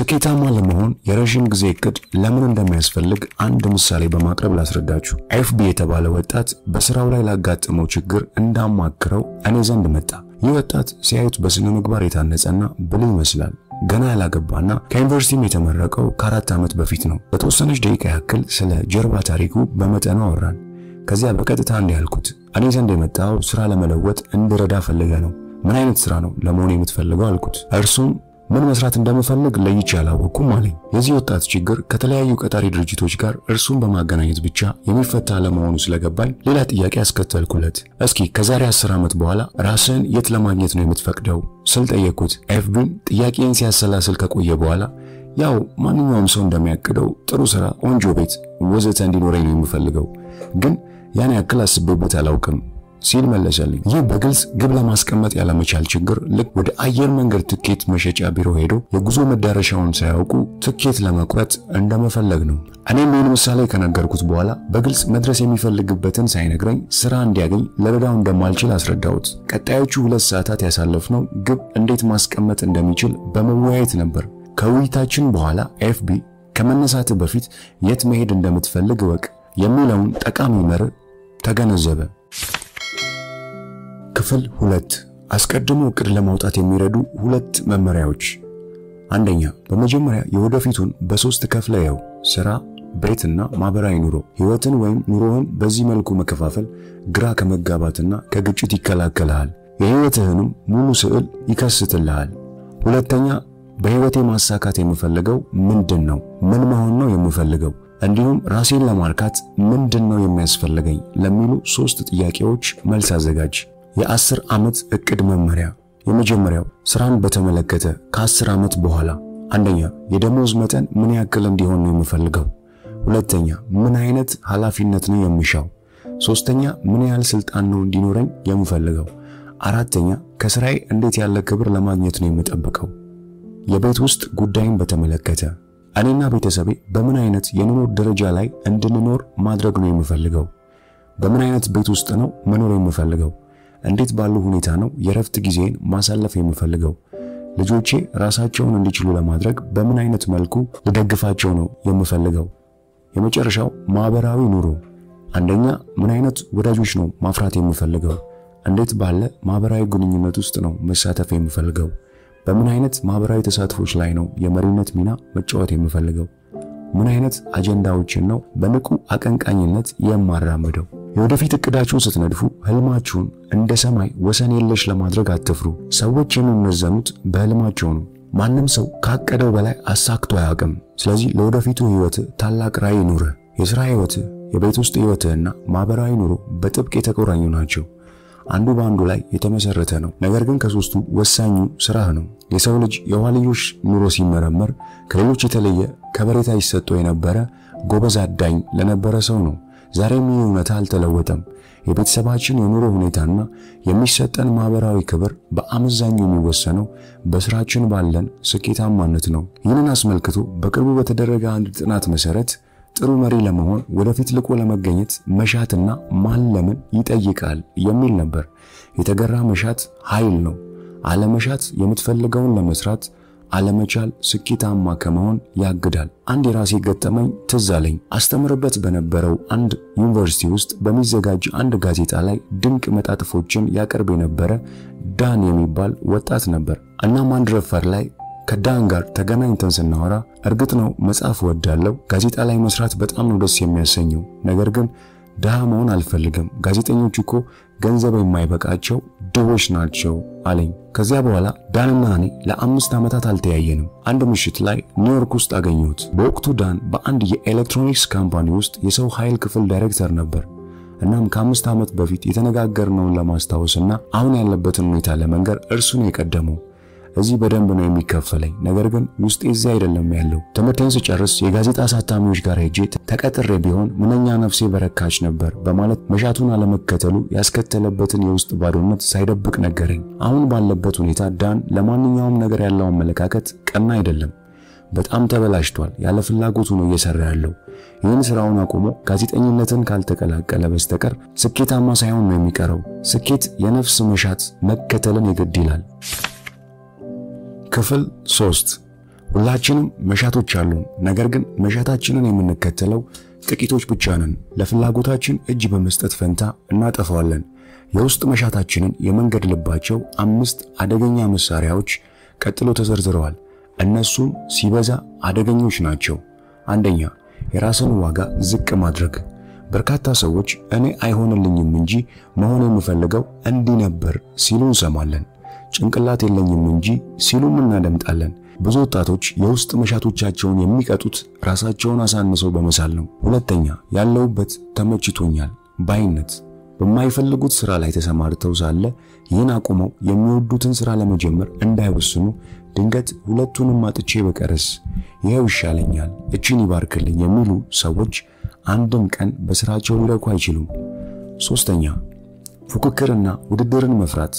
ስኬታማ ለመሆን የረዥም ጊዜ እቅድ ለምን እንደሚያስፈልግ አንድ ምሳሌ በማቅረብ ላስረዳችሁ። ኤፍቢ የተባለ ወጣት በስራው ላይ ላጋጠመው ችግር እንዳማክረው እኔ ዘንድ መጣ። ይህ ወጣት ሲያዩት በስነ ምግባር የታነጸና ብልህ ይመስላል። ገና ያላገባና ከዩኒቨርሲቲም የተመረቀው ከአራት ዓመት በፊት ነው። በተወሰነች ደቂቃ ያክል ስለ ጀርባ ታሪኩ በመጠኑ አወራን። ከዚያ በቀጥታ እንዲህ ያልኩት፣ እኔ ዘንድ የመጣው ስራ ለመለወጥ እንድረዳ ፈልገ ነው። ምን አይነት ስራ ነው ለመሆን የምትፈልገው አልኩት። እርሱም ምን መስራት እንደምፈልግ ለይቼ አላወቅኩም አለኝ። የዚህ ወጣት ችግር ከተለያዩ ቀጣሪ ድርጅቶች ጋር እርሱን በማገናኘት ብቻ የሚፈታ ለመሆኑ ስለገባኝ ሌላ ጥያቄ አስከተልኩለት። እስኪ ከዛሬ አስር ዓመት በኋላ ራስህን የት ለማግኘት ነው የምትፈቅደው ስል ጠየቅኩት። ኤፍቢን ጥያቄን ሲያሰላስል ከቆየ በኋላ ያው ማንኛውም ሰው እንደሚያቅደው ጥሩ ስራ፣ ቆንጆ ቤት ወዘተ እንዲኖረኝ ነው የምፈልገው፣ ግን ያን ያክል አስቤበት አላውቅም ሲል መለሰልኝ። ይህ በግልጽ ግብ ለማስቀመጥ ያለመቻል ችግር ልክ ወደ አየር መንገድ ትኬት መሸጫ ቢሮ ሄዶ የጉዞ መዳረሻውን ሳያውቁ ትኬት ለመቁረጥ እንደመፈለግ ነው። እኔም ይህን ምሳሌ ከነገርኩት በኋላ በግልጽ መድረስ የሚፈልግበትን ሳይነግረኝ ስራ እንዲያገኝ ለረዳው እንደማልችል አስረዳሁት። ቀጣዮቹ ሁለት ሰዓታት ያሳለፍነው ግብ እንዴት ማስቀመጥ እንደሚችል በመወያየት ነበር። ከውይይታችን በኋላ ኤፍቢ ከመነሳት በፊት የት መሄድ እንደምትፈልግ እወቅ የሚለውን ጠቃሚ መርህ ተገነዘበ። ክፍል ሁለት አስቀድሞ እቅድ ለማውጣት የሚረዱ ሁለት መመሪያዎች። አንደኛ፣ በመጀመሪያ የወደፊቱን በሶስት ከፍለየው ስራ፣ ቤትና ማህበራዊ ኑሮ። ህይወትን ወይም ኑሮህን በዚህ መልኩ መከፋፈል ግራ ከመጋባትና ከግጭት ይከላከልሃል፣ የህይወትህንም ሙሉ ስዕል ይከስትልሃል። ሁለተኛ፣ በህይወቴ ማሳካት የምፈልገው ምንድን ነው? ምን መሆን ነው የምፈልገው? እንዲሁም ራሴን ለማርካት ምንድን ነው የሚያስፈልገኝ ለሚሉ ሶስት ጥያቄዎች መልስ አዘጋጅ። የአስር ዓመት እቅድ መመሪያ። የመጀመሪያው ስራን በተመለከተ ከአስር ዓመት በኋላ አንደኛ የደሞዝ መጠን ምን ያክል እንዲሆን ነው የምፈልገው? ሁለተኛ ምን አይነት ኃላፊነት ነው የምሻው? ሶስተኛ ምን ያህል ስልጣን ነው እንዲኖረኝ የምፈልገው? አራተኛ ከስራዬ እንዴት ያለ ክብር ለማግኘት ነው የምጠብቀው? የቤት ውስጥ ጉዳይን በተመለከተ እኔና ቤተሰቤ በምን አይነት የኑሮ ደረጃ ላይ እንድንኖር ማድረግ ነው የምፈልገው? በምን አይነት ቤት ውስጥ ነው መኖር የምፈልገው? እንዴት ባሉ ሁኔታ ነው የረፍት ጊዜን ማሳለፍ የምፈልገው? ልጆቼ ራሳቸውን እንዲችሉ ለማድረግ በምን አይነት መልኩ ልደግፋቸው ነው የምፈልገው? የመጨረሻው ማህበራዊ ኑሮ። አንደኛ ምን አይነት ወዳጆች ነው ማፍራት የምፈልገው? እንዴት ባለ ማህበራዊ ግንኙነት ውስጥ ነው መሳተፍ የምፈልገው? በምን አይነት ማህበራዊ ተሳትፎች ላይ ነው የመሪነት ሚና መጫወት የምፈልገው? ምን አይነት አጀንዳዎችን ነው በንቁ አቀንቃኝነት የማራምደው? የወደፊት እቅዳችሁን ስትነድፉ ህልማችሁን እንደ ሰማይ ወሰን የለሽ ለማድረግ አትፍሩ። ሰዎች የሚመዘኑት በህልማቸው ነው። ማንም ሰው ካቀደው በላይ አሳክቶ አያውቅም። ስለዚህ ለወደፊቱ ህይወት ታላቅ ራዕይ ኑርህ። የሥራ ህይወትህ፣ የቤት ውስጥ ህይወትህና ማህበራዊ ኑሮ በጥብቅ የተቆራኙ ናቸው። አንዱ በአንዱ ላይ የተመሰረተ ነው። ነገር ግን ከሶስቱ ወሳኙ ስራህ ነው። የሰው ልጅ የኋልዮሽ ኑሮ ሲመረመር ከሌሎች የተለየ ከበሬታ ይሰጠው የነበረ ጎበዝ አዳኝ ለነበረ ሰው ነው። ዛሬም ይህ እውነታ አልተለወጠም። የቤተሰባችን የኑሮ ሁኔታና የሚሰጠን ማህበራዊ ክብር በአመዛኙ የሚወሰነው በስራችን ባለን ስኬታማነት ነው። ይህንን አስመልክቶ በቅርቡ በተደረገ አንድ ጥናት መሰረት ጥሩ መሪ ለመሆን ወደፊት ልቆ ለመገኘት መሻትና ማለምን ይጠይቃል የሚል ነበር። የተገራ መሻት ኃይል ነው። አለመሻት የምትፈልገውን ለመስራት አለመቻል ስኬታማ ከመሆን ያግዳል። አንድ የራሴ ገጠመኝ ትዝ አለኝ። አስተምርበት በነበረው አንድ ዩኒቨርሲቲ ውስጥ በሚዘጋጅ አንድ ጋዜጣ ላይ ድንቅ መጣጥፎችን ያቀርብ የነበረ ዳን የሚባል ወጣት ነበር። እናም አንድ ረፋድ ላይ ከዳን ጋር ተገናኝተን ስናወራ እርግጥ ነው መጽሐፍ ወዳለው ጋዜጣ ላይ መስራት በጣም ነው ደስ የሚያሰኘው፣ ነገር ግን ድሃ መሆን አልፈልግም። ጋዜጠኞቹ እኮ ገንዘብ የማይበቃቸው ድሆች ናቸው አለኝ። ከዚያ በኋላ ዳንና እኔ ለአምስት ዓመታት አልተያየንም። አንድ ምሽት ላይ ኒውዮርክ ውስጥ አገኘሁት። በወቅቱ ዳን በአንድ የኤሌክትሮኒክስ company ውስጥ የሰው ኃይል ክፍል ዳይሬክተር ነበር። እናም ከአምስት ዓመት በፊት የተነጋገርነውን ለማስታወስና አሁን ያለበትን ሁኔታ ለመንገር እርሱ ነው የቀደመው። እዚህ በደንብ ነው የሚከፈለኝ፣ ነገር ግን ውስጤ እዚህ አይደለም ያለው። ትምህርቴን ስጨርስ የጋዜጣ አሳታሚዎች ጋር ሄጄ ተቀጥሬ ቢሆን ምንኛ ነፍሴ በረካች ነበር በማለት መሻቱን አለመከተሉ ያስከተለበትን የውስጥ ባዶነት ሳይደብቅ ነገረኝ። አሁን ባለበት ሁኔታ ዳን ለማንኛውም ነገር ያለው አመለካከት ቀና አይደለም። በጣም ተበላሽቷል። ያለ ፍላጎቱ ነው እየሰራ ያለው። ይህን ስራውን አቁሞ ጋዜጠኝነትን ካልተቀላቀለ በስተቀር ስኬታማ ሳይሆን ነው የሚቀረው። ስኬት የነፍስ መሻት መከተልን ይገድ ይላል። ክፍል ሶስት ሁላችንም መሻቶች አሉን። ነገር ግን መሻታችንን የምንከተለው ጥቂቶች ብቻ ነን። ለፍላጎታችን እጅ በመስጠት ፈንታ እናጠፋዋለን። የውስጥ መሻታችንን የመንገድ ልባቸው አምስት አደገኛ መሳሪያዎች ቀጥሎ ተዘርዝረዋል። እነሱም ሲበዛ አደገኞች ናቸው። አንደኛ፣ የራስን ዋጋ ዝቅ ማድረግ። በርካታ ሰዎች እኔ አይሆንልኝም እንጂ መሆን የምፈልገው እንዲህ ነበር ሲሉ እንሰማለን። ጭንቅላት የለኝም እንጂ ሲሉም እናደምጣለን። ብዙ ወጣቶች የውስጥ መሻቶቻቸውን የሚቀጡት ራሳቸውን አሳንሰው በመሳል ነው። ሁለተኛ፣ ያለውበት ተመችቶኛል ባይነት። በማይፈልጉት ስራ ላይ ተሰማርተው ሳለ ይህን አቁመው የሚወዱትን ስራ ለመጀመር እንዳይወስኑ ድንገት ሁለቱንም አጥቼ በቀርስ ይኸው ይሻለኛል፣ እችን ይባርክልኝ የሚሉ ሰዎች አንድም ቀን በስራቸው ሊረኩ አይችሉም። ሶስተኛ ፉክክርና ውድድርን መፍራት።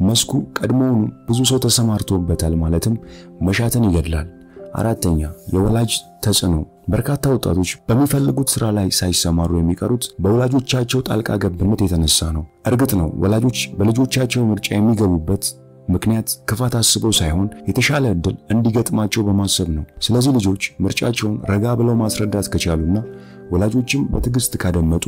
መስኩ ቀድሞውኑ ብዙ ሰው ተሰማርቶበታል ማለትም መሻትን ይገድላል። አራተኛ የወላጅ ተጽዕኖ። በርካታ ወጣቶች በሚፈልጉት ስራ ላይ ሳይሰማሩ የሚቀሩት በወላጆቻቸው ጣልቃ ገብነት የተነሳ ነው። እርግጥ ነው ወላጆች በልጆቻቸው ምርጫ የሚገቡበት ምክንያት ክፋት አስበው ሳይሆን የተሻለ ዕድል እንዲገጥማቸው በማሰብ ነው። ስለዚህ ልጆች ምርጫቸውን ረጋ ብለው ማስረዳት ከቻሉና ወላጆችም በትዕግስት ካደመጡ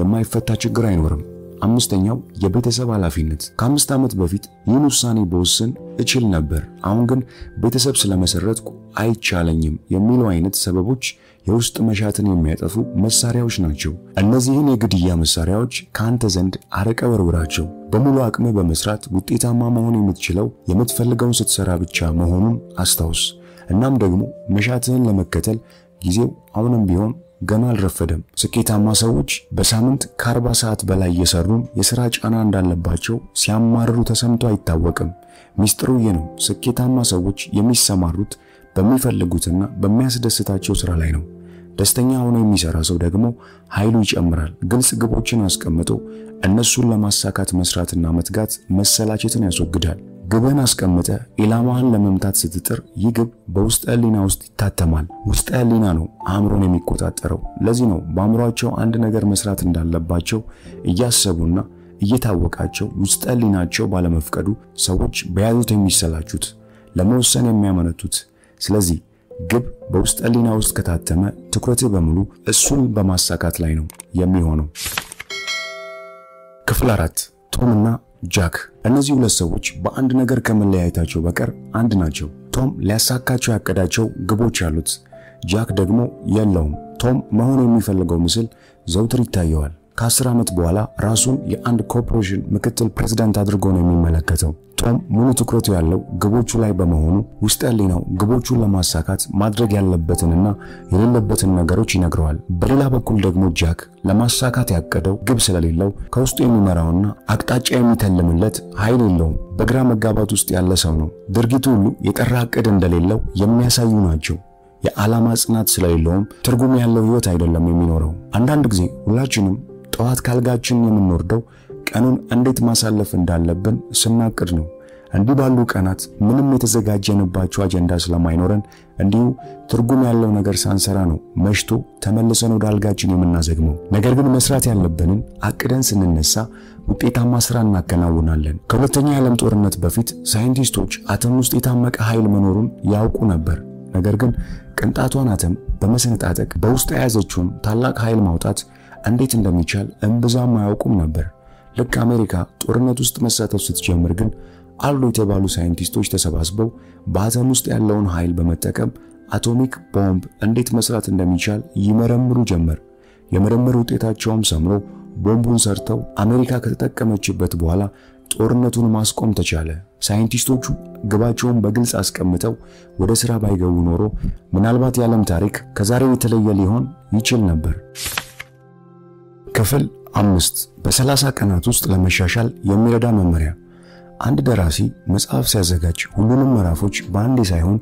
የማይፈታ ችግር አይኖርም። አምስተኛው የቤተሰብ ኃላፊነት። ከአምስት ዓመት በፊት ይህን ውሳኔ በወስን እችል ነበር፣ አሁን ግን ቤተሰብ ስለመሰረትኩ አይቻለኝም የሚሉ አይነት ሰበቦች የውስጥ መሻትን የሚያጠፉ መሳሪያዎች ናቸው። እነዚህን የግድያ መሳሪያዎች ከአንተ ዘንድ አርቀ ወርውራቸው። በሙሉ አቅም በመስራት ውጤታማ መሆን የምትችለው የምትፈልገውን ስትሰራ ብቻ መሆኑን አስታውስ። እናም ደግሞ መሻትህን ለመከተል ጊዜው አሁንም ቢሆን ገና አልረፈደም። ስኬታማ ሰዎች በሳምንት ከአርባ ሰዓት በላይ እየሰሩም የሥራ ጫና እንዳለባቸው ሲያማርሩ ተሰምቶ አይታወቅም። ሚስጥሩ ይህ ነው። ስኬታማ ሰዎች የሚሰማሩት በሚፈልጉትና በሚያስደስታቸው ሥራ ላይ ነው። ደስተኛ ሆኖ የሚሰራ ሰው ደግሞ ኃይሉ ይጨምራል። ግልጽ ግቦችን አስቀምጦ እነሱን ለማሳካት መስራትና መትጋት መሰላቸትን ያስወግዳል። ግብህን አስቀምጠ ኢላማህን ለመምታት ስትጥር ይህ ግብ በውስጥ ህሊና ውስጥ ይታተማል። ውስጥ ህሊና ነው አእምሮን የሚቆጣጠረው። ለዚህ ነው በአእምሯቸው አንድ ነገር መስራት እንዳለባቸው እያሰቡና እየታወቃቸው ውስጥ ህሊናቸው ባለመፍቀዱ ሰዎች በያዙት የሚሰላቹት፣ ለመወሰን የሚያመነቱት። ስለዚህ ግብ በውስጥ ህሊና ውስጥ ከታተመ ትኩረትህ በሙሉ እሱን በማሳካት ላይ ነው የሚሆነው። ክፍል አራት ቶምና ጃክ እነዚህ ሁለት ሰዎች በአንድ ነገር ከመለያየታቸው በቀር አንድ ናቸው። ቶም ሊያሳካቸው ያቀዳቸው ግቦች አሉት፣ ጃክ ደግሞ የለውም። ቶም መሆን የሚፈልገው ምስል ዘውትር ይታየዋል። ከአስር ዓመት በኋላ ራሱን የአንድ ኮርፖሬሽን ምክትል ፕሬዝዳንት አድርጎ ነው የሚመለከተው። ቶም ሙሉ ትኩረቱ ያለው ግቦቹ ላይ በመሆኑ ውስጥ ህሊናው ግቦቹን ለማሳካት ማድረግ ያለበትንና የሌለበትን ነገሮች ይነግረዋል። በሌላ በኩል ደግሞ ጃክ ለማሳካት ያቀደው ግብ ስለሌለው ከውስጡ የሚመራውና አቅጣጫ የሚተልምለት ኃይል የለውም። በግራ መጋባት ውስጥ ያለ ሰው ነው። ድርጊቱ ሁሉ የጠራ እቅድ እንደሌለው የሚያሳዩ ናቸው። የዓላማ ጽናት ስለሌለውም ትርጉም ያለው ህይወት አይደለም የሚኖረው። አንዳንድ ጊዜ ሁላችንም ጠዋት ካልጋችን የምንወርደው ቀኑን እንዴት ማሳለፍ እንዳለብን ስናቅድ ነው። እንዲህ ባሉ ቀናት ምንም የተዘጋጀንባቸው አጀንዳ ስለማይኖረን እንዲሁ ትርጉም ያለው ነገር ሳንሰራ ነው መሽቶ ተመልሰን ወደ አልጋችን የምናዘግመው። ነገር ግን መስራት ያለብንን አቅደን ስንነሳ ውጤታማ ስራ እናከናውናለን። ከሁለተኛው የዓለም ጦርነት በፊት ሳይንቲስቶች አተም ውስጥ የታመቀ ኃይል መኖሩን ያውቁ ነበር። ነገር ግን ቅንጣቷን አተም በመሰነጣጠቅ በውስጡ የያዘችውን ታላቅ ኃይል ማውጣት እንዴት እንደሚቻል እምብዛም አያውቁም ነበር። ልክ አሜሪካ ጦርነት ውስጥ መሳተፍ ስትጀምር ግን አሉ የተባሉ ሳይንቲስቶች ተሰባስበው በአተም ውስጥ ያለውን ኃይል በመጠቀም አቶሚክ ቦምብ እንዴት መስራት እንደሚቻል ይመረምሩ ጀመር። የምርምር ውጤታቸውም ሰምሮ ቦምቡን ሰርተው አሜሪካ ከተጠቀመችበት በኋላ ጦርነቱን ማስቆም ተቻለ። ሳይንቲስቶቹ ግባቸውን በግልጽ አስቀምጠው ወደ ሥራ ባይገቡ ኖሮ ምናልባት የዓለም ታሪክ ከዛሬው የተለየ ሊሆን ይችል ነበር። ክፍል አምስት በሰላሳ ቀናት ውስጥ ለመሻሻል የሚረዳ መመሪያ። አንድ ደራሲ መጽሐፍ ሲያዘጋጅ ሁሉንም ምዕራፎች በአንዴ ሳይሆን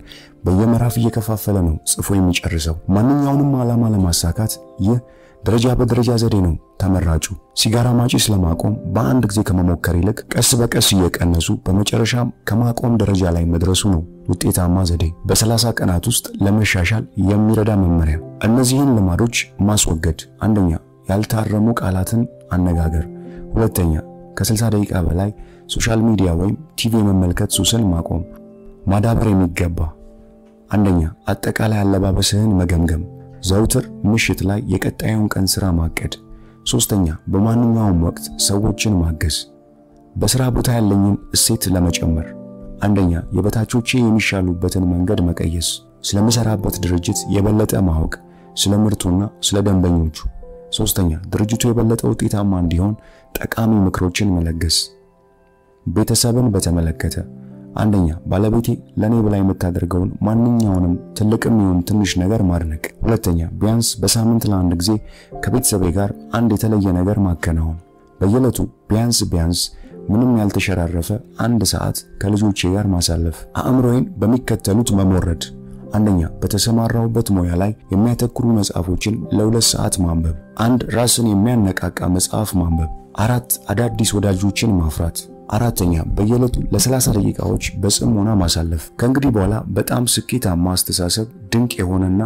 በየምዕራፍ እየከፋፈለ ነው ጽፎ የሚጨርሰው። ማንኛውንም ዓላማ ለማሳካት ይህ ደረጃ በደረጃ ዘዴ ነው ተመራጩ። ሲጋራ ማጨስ ለማቆም በአንድ ጊዜ ከመሞከር ይልቅ ቀስ በቀስ እየቀነሱ በመጨረሻም ከማቆም ደረጃ ላይ መድረሱ ነው ውጤታማ ዘዴ። በሰላሳ ቀናት ውስጥ ለመሻሻል የሚረዳ መመሪያ። እነዚህን ልማዶች ማስወገድ፣ አንደኛ ያልታረሙ ቃላትን አነጋገር፣ ሁለተኛ ከ60 ደቂቃ በላይ social media ወይም ቲቪ የመመልከት ሱስን ማቆም። ማዳበር የሚገባ አንደኛ አጠቃላይ አለባበስህን መገምገም፣ ዘውትር ምሽት ላይ የቀጣዩን ቀን ሥራ ማቀድ። ሶስተኛ በማንኛውም ወቅት ሰዎችን ማገዝ፣ በሥራ ቦታ ያለኝን እሴት ለመጨመር። አንደኛ የበታቾቼ የሚሻሉበትን መንገድ መቀየስ፣ ስለምሰራበት ድርጅት የበለጠ ማወቅ፣ ስለ ምርቱና ስለ ደንበኞቹ። ሶስተኛ ድርጅቱ የበለጠ ውጤታማ እንዲሆን ጠቃሚ ምክሮችን መለገስ። ቤተሰብን በተመለከተ አንደኛ ባለቤቴ ለኔ ብላ የምታደርገውን ማንኛውንም ትልቅም ይሁን ትንሽ ነገር ማድነቅ። ሁለተኛ ቢያንስ በሳምንት ለአንድ ጊዜ ከቤተሰቤ ጋር አንድ የተለየ ነገር ማከናወን። በየዕለቱ ቢያንስ ቢያንስ ምንም ያልተሸራረፈ አንድ ሰዓት ከልጆቼ ጋር ማሳለፍ። አእምሮዬን በሚከተሉት መሞረድ። አንደኛ በተሰማራሁበት ሙያ ላይ የሚያተኩሩ መጽሐፎችን ለሁለት ሰዓት ማንበብ። አንድ ራስን የሚያነቃቃ መጽሐፍ ማንበብ። አራት አዳዲስ ወዳጆችን ማፍራት። አራተኛ በየዕለቱ ለ30 ደቂቃዎች በጽሞና ማሳለፍ። ከእንግዲህ በኋላ በጣም ስኬታማ አስተሳሰብ፣ ድንቅ የሆነና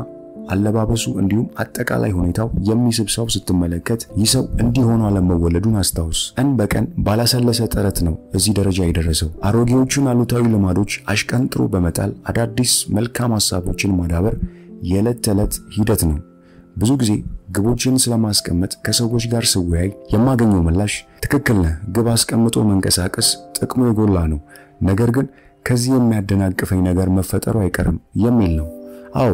አለባበሱ እንዲሁም አጠቃላይ ሁኔታው የሚስብ ሰው ስትመለከት ይህ ሰው እንዲህ ሆኖ አለመወለዱን አስታውስ። ቀን በቀን ባላሰለሰ ጥረት ነው እዚህ ደረጃ የደረሰው። አሮጌዎቹን አሉታዊ ልማዶች አሽቀንጥሮ በመጣል አዳዲስ መልካም ሐሳቦችን ማዳበር የዕለት ተዕለት ሂደት ነው። ብዙ ጊዜ ግቦችን ስለማስቀመጥ ከሰዎች ጋር ስወያይ የማገኘው ምላሽ ትክክል ነህ፣ ግብ አስቀምጦ መንቀሳቀስ ጥቅሙ የጎላ ነው፣ ነገር ግን ከዚህ የሚያደናቅፈኝ ነገር መፈጠሩ አይቀርም የሚል ነው። አዎ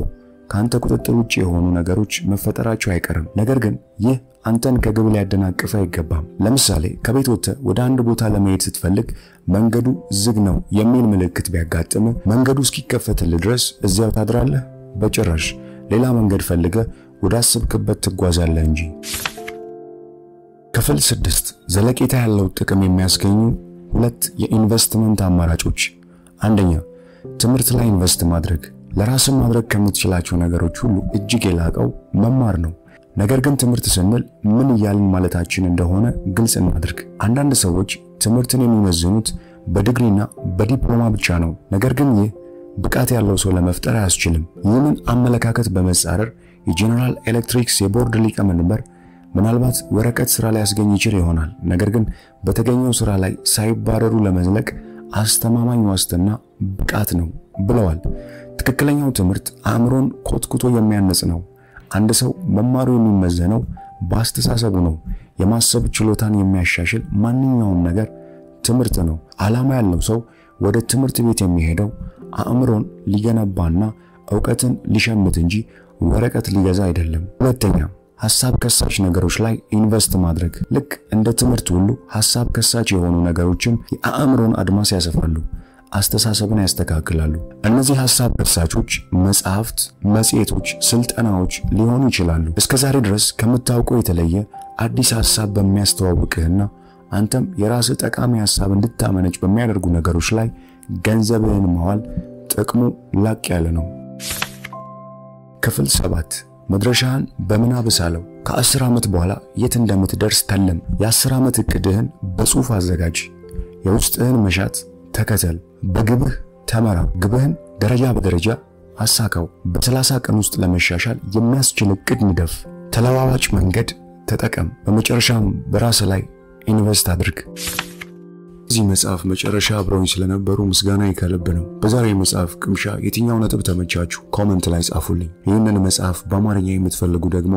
ከአንተ ቁጥጥር ውጭ የሆኑ ነገሮች መፈጠራቸው አይቀርም፣ ነገር ግን ይህ አንተን ከግብ ሊያደናቅፍ አይገባም። ለምሳሌ ከቤት ወጥተህ ወደ አንድ ቦታ ለመሄድ ስትፈልግ መንገዱ ዝግ ነው የሚል ምልክት ቢያጋጥም መንገዱ እስኪከፈትልህ ድረስ እዚያው ታድራለህ? በጭራሽ። ሌላ መንገድ ፈልገህ ወደ አሰብክበት ትጓዛለህ እንጂ። ክፍል ስድስት ዘለቄታ ያለው ጥቅም የሚያስገኙ ሁለት የኢንቨስትመንት አማራጮች። አንደኛ ትምህርት ላይ ኢንቨስት ማድረግ። ለራስን ማድረግ ከምትችላቸው ነገሮች ሁሉ እጅግ የላቀው መማር ነው። ነገር ግን ትምህርት ስንል ምን እያልን ማለታችን እንደሆነ ግልጽ እናድርግ። አንዳንድ ሰዎች ትምህርትን የሚመዝኑት በዲግሪና በዲፕሎማ ብቻ ነው። ነገር ግን ይህ ብቃት ያለው ሰው ለመፍጠር አያስችልም። ይህንን አመለካከት በመጻረር የጄኔራል ኤሌክትሪክስ የቦርድ ሊቀመንበር ምናልባት ወረቀት ስራ ላይ ያስገኝ ይችል ይሆናል፣ ነገር ግን በተገኘው ስራ ላይ ሳይባረሩ ለመዝለቅ አስተማማኝ ዋስትና ብቃት ነው ብለዋል። ትክክለኛው ትምህርት አእምሮን ኮትኩቶ የሚያነጽ ነው። አንድ ሰው መማሩ የሚመዘነው በአስተሳሰቡ ነው። የማሰብ ችሎታን የሚያሻሽል ማንኛውም ነገር ትምህርት ነው። ዓላማ ያለው ሰው ወደ ትምህርት ቤት የሚሄደው አእምሮን ሊገነባና እውቀትን ሊሸምት እንጂ ወረቀት ሊገዛ አይደለም። ሁለተኛ ሐሳብ ከሳች ነገሮች ላይ ኢንቨስት ማድረግ። ልክ እንደ ትምህርት ሁሉ ሐሳብ ከሳች የሆኑ ነገሮችም የአእምሮን አድማስ ያሰፋሉ፣ አስተሳሰብን ያስተካክላሉ። እነዚህ ሐሳብ ከሳቾች መጽሐፍት፣ መጽሔቶች፣ ስልጠናዎች ሊሆኑ ይችላሉ። እስከ ዛሬ ድረስ ከምታውቀው የተለየ አዲስ ሐሳብ በሚያስተዋውቅህና አንተም የራስህ ጠቃሚ ሐሳብ እንድታመነጭ በሚያደርጉ ነገሮች ላይ ገንዘብህን ማዋል ጥቅሙ ላቅ ያለ ነው። ክፍል ሰባት መድረሻህን በምናብ ሳለው። ከአስር ዓመት በኋላ የት እንደምትደርስ ተለም። የአስር ዓመት እቅድህን በጽሑፍ አዘጋጅ። የውስጥህን መሻት ተከተል። በግብህ ተመራ። ግብህን ደረጃ በደረጃ አሳካው። በሰላሳ ቀን ውስጥ ለመሻሻል የሚያስችል እቅድ ንደፍ። ተለዋዋጭ መንገድ ተጠቀም። በመጨረሻም በራስ ላይ invest አድርግ። እዚህ መጽሐፍ መጨረሻ አብረውኝ ስለነበሩ ምስጋና ከልብ ነው። በዛሬው የመጽሐፍ ቅምሻ የትኛው ነጥብ ተመቻችሁ? comment ላይ ጻፉልኝ። ይህንን መጽሐፍ በአማርኛ የምትፈልጉ ደግሞ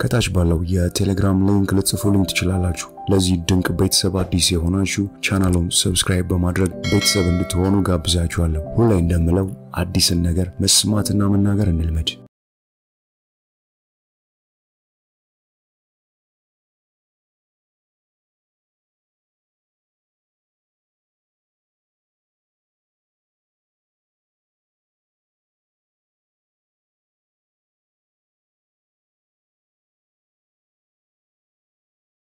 ከታች ባለው የቴሌግራም link ልትጽፉልኝ ትችላላችሁ። ለዚህ ድንቅ ቤተሰብ አዲስ የሆናችሁ ቻናሉን subscribe በማድረግ ቤተሰብ እንድትሆኑ እጋብዛችኋለሁ። ሁሌ እንደምለው አዲስን ነገር መስማትና መናገር እንልመድ።